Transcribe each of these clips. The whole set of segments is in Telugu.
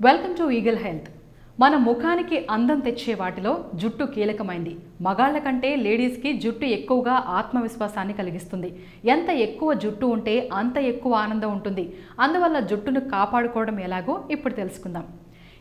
Welcome to eagle health. మన ముఖానికి అందం తెచ్చే వాటిలో జుట్టు కీలకమైంది. మగాళ్ళ కంటే లేడీస్కి జుట్టు ఎక్కువగా ఆత్మవిశ్వాసాన్ని కలిగిస్తుంది. ఎంత ఎక్కువ జుట్టు ఉంటే అంత ఎక్కువ ఆనందం ఉంటుంది. అందువల్ల జుట్టును కాపాడుకోవడం ఎలాగో ఇప్పుడు తెలుసుకుందాం.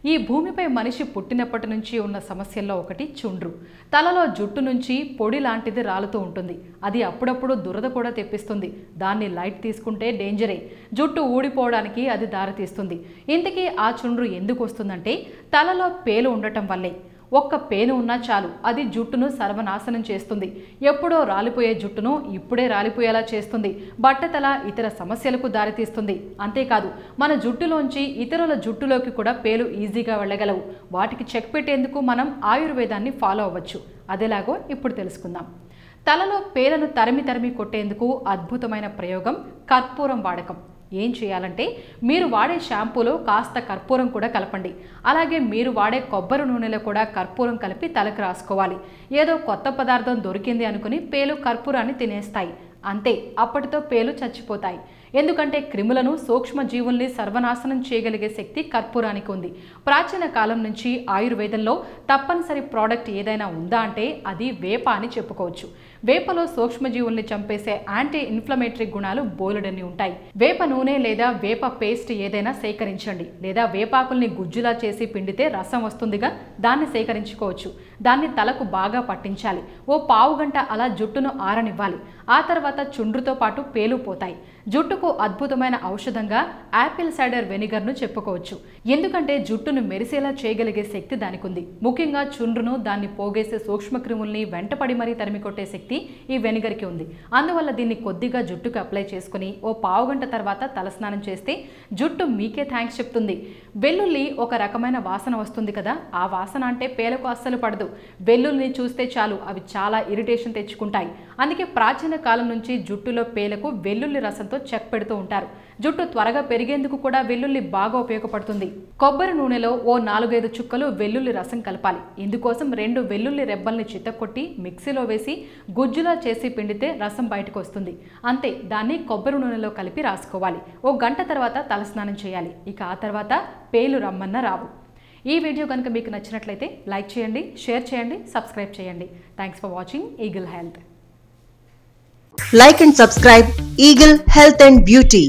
ఈ భూమిపై మనిషి పుట్టినప్పటి నుంచి ఉన్న సమస్యల్లో ఒకటి చుండ్రు. తలలో జుట్టు నుంచి పొడి లాంటిది రాలుతూ ఉంటుంది. అది అప్పుడప్పుడు దురద కూడా తెప్పిస్తుంది. దాన్ని లైట్ తీసుకుంటే డేంజరే. జుట్టు ఊడిపోవడానికి అది దారితీస్తుంది. ఇంతకీ ఆ చుండ్రు ఎందుకు వస్తుందంటే తలలో పేలు ఉండటం వల్లే. ఒక్క పేను ఉన్నా చాలు. అది జుట్టును సర్వనాశనం చేస్తుంది. ఎప్పుడో రాలిపోయే జుట్టును ఇప్పుడే రాలిపోయేలా చేస్తుంది. బట్టతల ఇతర సమస్యలకు దారితీస్తుంది. అంతేకాదు మన జుట్టులోంచి ఇతరుల జుట్టులోకి కూడా పేలు ఈజీగా వెళ్ళగలవు. వాటికి చెక్ పెట్టేందుకు మనం ఆయుర్వేదాన్ని ఫాలో అవ్వచ్చు. అదేలాగో ఇప్పుడు తెలుసుకుందాం. తలలో పేలను తరిమి తరిమి కొట్టేందుకు అద్భుతమైన ప్రయోగం కర్పూరం వాడకం. ఏం చేయాలంటే మీరు వాడే షాంపూలో కాస్త కర్పూరం కూడా కలపండి. అలాగే మీరు వాడే కొబ్బరి నూనెలో కూడా కర్పూరం కలిపి తలకు రాసుకోవాలి. ఏదో కొత్త పదార్థం దొరికింది అనుకుని పేలు కర్పూరాన్ని తినేస్తాయి. అంతే అప్పటితో పేలు చచ్చిపోతాయి. ఎందుకంటే క్రిములను సూక్ష్మజీవుల్ని సర్వనాశనం చేయగలిగే శక్తి కర్పూరానికి ఉంది. ప్రాచీన కాలం నుంచి ఆయుర్వేదంలో తప్పనిసరి ప్రోడక్ట్ ఏదైనా ఉందా అంటే అది వేప అని చెప్పుకోవచ్చు. వేపలో సూక్ష్మజీవుల్ని చంపేసే యాంటీ ఇన్ఫ్లమేటరీ గుణాలు బోలెడన్ని ఉంటాయి. వేప నూనె లేదా వేప పేస్ట్ ఏదైనా సేకరించండి. లేదా వేపాకుల్ని గుజ్జులా చేసి పిండితే రసం వస్తుందిగా దాన్ని సేకరించుకోవచ్చు. దాన్ని తలకు బాగా పట్టించాలి. ఓ పావు గంట అలా జుట్టును ఆరనివ్వాలి. ఆ తర్వాత చుండ్రుతో పాటు పేలు పోతాయి. జుట్టుకు అద్భుతమైన ఔషధంగా యాపిల్ సైడర్ వెనిగర్ను చెప్పుకోవచ్చు. ఎందుకంటే జుట్టును మెరిసేలా చేయగలిగే శక్తి దానికి ఉంది ముఖ్యంగా చుండ్రును దాన్ని పోగేసే సూక్ష్మక్రిముల్ని వెంటపడి మరీ తరిమి కొట్టే శక్తి ఈ వెనిగర్కి ఉంది. అందువల్ల దీన్ని కొద్దిగా జుట్టుకు అప్లై చేసుకుని ఓ పావు గంట తర్వాత తలస్నానం చేస్తే జుట్టు మీకే థ్యాంక్స్ చెప్తుంది. వెల్లుల్లి ఒక రకమైన వాసన వస్తుంది కదా ఆ వాసన అంటే పేలకు అస్సలు పడదు. వెల్లుల్ని చూస్తే చాలు అవి చాలా ఇరిటేషన్ తెచ్చుకుంటాయి. అందుకే ప్రాచీన కాలం నుంచి జుట్టులో పేలకు వెల్లుల్లి రసంతో చెక్ పెడుతూ ఉంటారు. జుట్టు త్వరగా పెరిగేందుకు కూడా వెల్లుల్లి బాగా ఉపయోగపడుతుంది. కొబ్బరి నూనెలో ఓ నాలుగైదు చుక్కలు వెల్లుల్లి రసం కలపాలి. ఇందుకోసం రెండు వెల్లుల్లి రెబ్బల్ని చిత్తకొట్టి మిక్సీలో వేసి గుజ్జులా చేసి పిండితే రసం బయటకు వస్తుంది. అంతే దాన్ని కొబ్బరి నూనెలో కలిపి రాసుకోవాలి. ఓ గంట తర్వాత తలస్నానం చేయాలి. ఇక ఆ తర్వాత పేలు రమ్మన్న రావు. ఈ వీడియో కనుక మీకు నచ్చినట్లయితే లైక్ చేయండి షేర్ చేయండి సబ్స్క్రైబ్ చేయండి. Thanks for watching eagle health like and subscribe eagle health and beauty